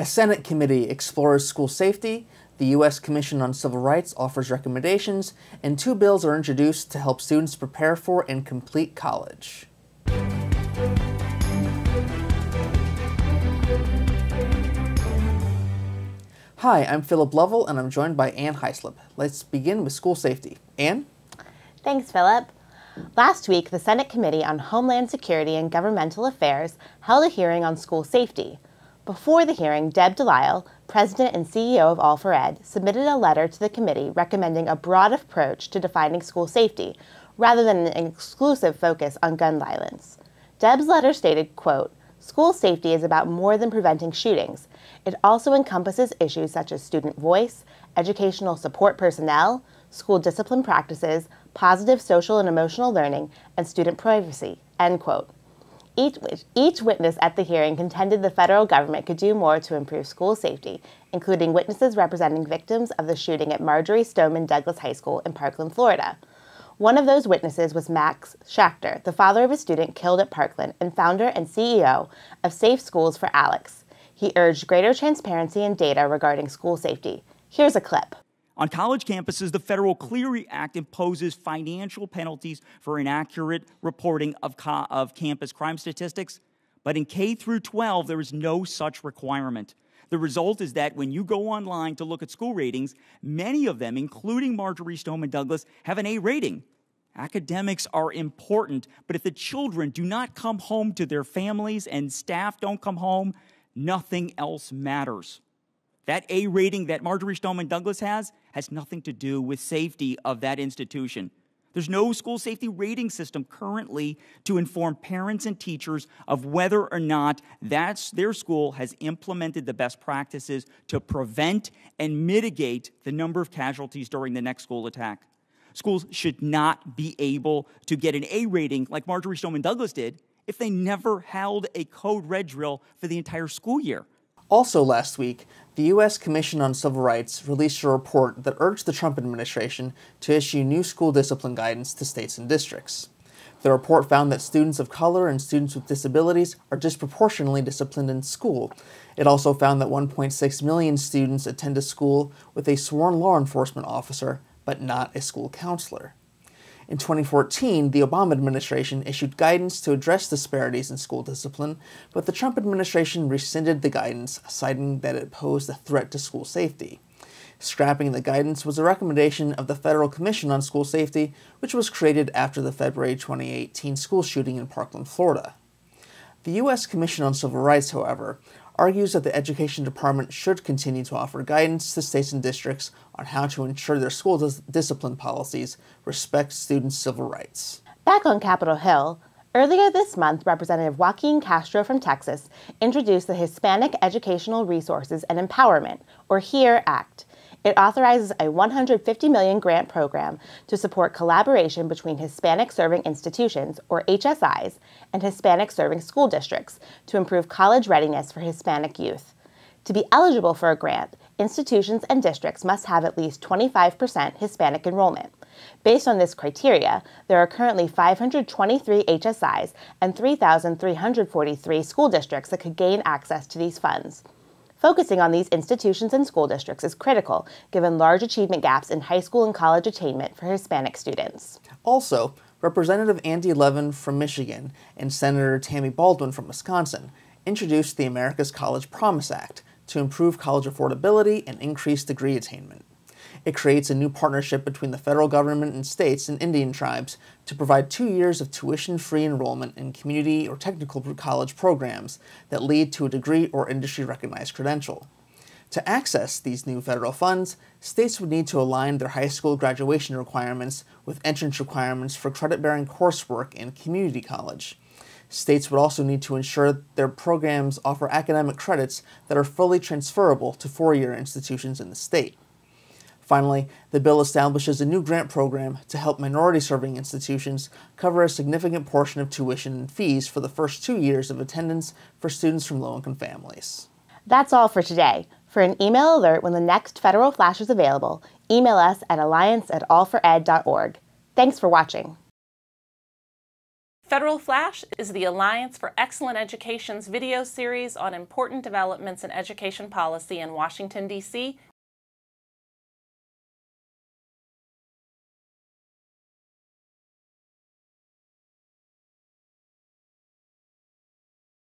A Senate committee explores school safety, the U.S. Commission on Civil Rights offers recommendations, and two bills are introduced to help students prepare for and complete college. Hi, I'm Phillip Lovell, and I'm joined by Anne Hyslop. Let's begin with school safety. Anne? Thanks, Phillip. Last week, the Senate Committee on Homeland Security and Governmental Affairs held a hearing on school safety. Before the hearing, Deb Delisle, President and CEO of All4Ed, submitted a letter to the committee recommending a broad approach to defining school safety, rather than an exclusive focus on gun violence. Deb's letter stated, quote, School safety is about more than preventing shootings. It also encompasses issues such as student voice, educational support personnel, school discipline practices, positive social and emotional learning, and student privacy, end quote. Each, each witness at the hearing contended the federal government could do more to improve school safety, including witnesses representing victims of the shooting at Marjory Stoneman Douglas High School in Parkland, Florida. One of those witnesses was Max Schachter, the father of a student killed at Parkland and founder and CEO of Safe Schools for Alex. He urged greater transparency and data regarding school safety. Here's a clip. On college campuses, the Federal Clery Act imposes financial penalties for inaccurate reporting of, co- of campus crime statistics. But in K through 12, there is no such requirement. The result is that when you go online to look at school ratings, many of them, including Marjory Stoneman Douglas, have an A rating. Academics are important, but if the children do not come home to their families and staff don't come home, nothing else matters. That A rating that Marjory Stoneman Douglas has has nothing to do with safety of that institution. There's no school safety rating system currently to inform parents and teachers of whether or not that's their school has implemented the best practices to prevent and mitigate the number of casualties during the next school attack. Schools should not be able to get an A rating like Marjory Stoneman Douglas did if they never held a code red drill for the entire school year. Also, last week, the U.S. Commission on Civil Rights released a report that urged the Trump administration to issue new school discipline guidance to states and districts. The report found that students of color and students with disabilities are disproportionately disciplined in school. It also found that 1.6 million students attend a school with a sworn law enforcement officer, but not a school counselor. In 2014, the Obama administration issued guidance to address disparities in school discipline, but the Trump administration rescinded the guidance, citing that it posed a threat to school safety. Scrapping the guidance was a recommendation of the Federal Commission on School Safety, which was created after the February 2018 school shooting in Parkland, Florida. The U.S. Commission on Civil Rights, however, argues that the Education Department should continue to offer guidance to states and districts on how to ensure their school dis- discipline policies respect students' civil rights. Back on Capitol Hill, earlier this month, Representative Joaquin Castro from Texas introduced the Hispanic Educational Resources and Empowerment, or HERE Act. It authorizes a 150 million grant program to support collaboration between Hispanic serving institutions or HSIs and Hispanic serving school districts to improve college readiness for Hispanic youth. To be eligible for a grant, institutions and districts must have at least 25% Hispanic enrollment. Based on this criteria, there are currently 523 HSIs and 3,343 school districts that could gain access to these funds. Focusing on these institutions and school districts is critical given large achievement gaps in high school and college attainment for Hispanic students. Also, Representative Andy Levin from Michigan and Senator Tammy Baldwin from Wisconsin introduced the America's College Promise Act to improve college affordability and increase degree attainment. It creates a new partnership between the federal government and states and Indian tribes to provide two years of tuition free enrollment in community or technical college programs that lead to a degree or industry recognized credential. To access these new federal funds, states would need to align their high school graduation requirements with entrance requirements for credit bearing coursework in community college. States would also need to ensure their programs offer academic credits that are fully transferable to four year institutions in the state. Finally, the bill establishes a new grant program to help minority serving institutions cover a significant portion of tuition and fees for the first two years of attendance for students from low income families. That's all for today. For an email alert when the next federal flash is available, email us at alliance at all4ed.org. Thanks for watching. Federal Flash is the Alliance for Excellent Education's video series on important developments in education policy in Washington, D.C.